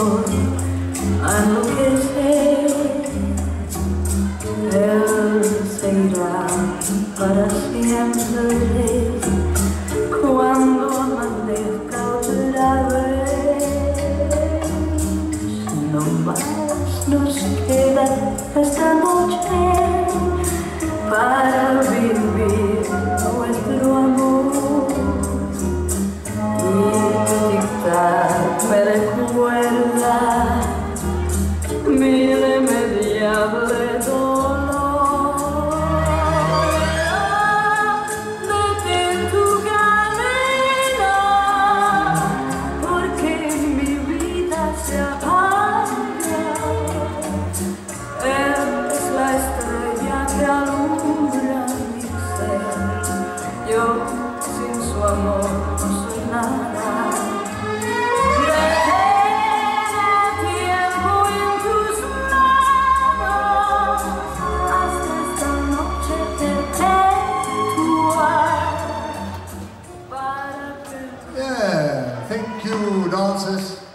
I'm okay They'll say it out percuela mi remediable dolor. Detén tu camino, porque mi vida se apaga. Eres la estrella que Thank you, dancers.